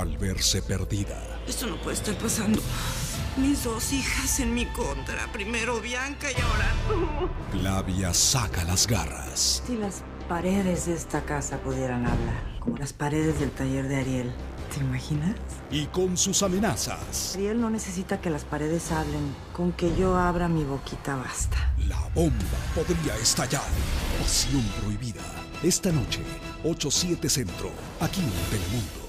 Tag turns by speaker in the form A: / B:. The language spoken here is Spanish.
A: al verse perdida.
B: Esto no puede estar pasando. Mis dos hijas en mi contra. Primero Bianca y ahora tú.
A: Flavia saca las garras.
C: Si las paredes de esta casa pudieran hablar, como las paredes del taller de Ariel, ¿te imaginas?
A: Y con sus amenazas,
C: Ariel no necesita que las paredes hablen, con que yo abra mi boquita basta.
A: la bomba podría estallar. Pasión prohibida. Esta noche, 8-7 Centro, aquí en Telemundo.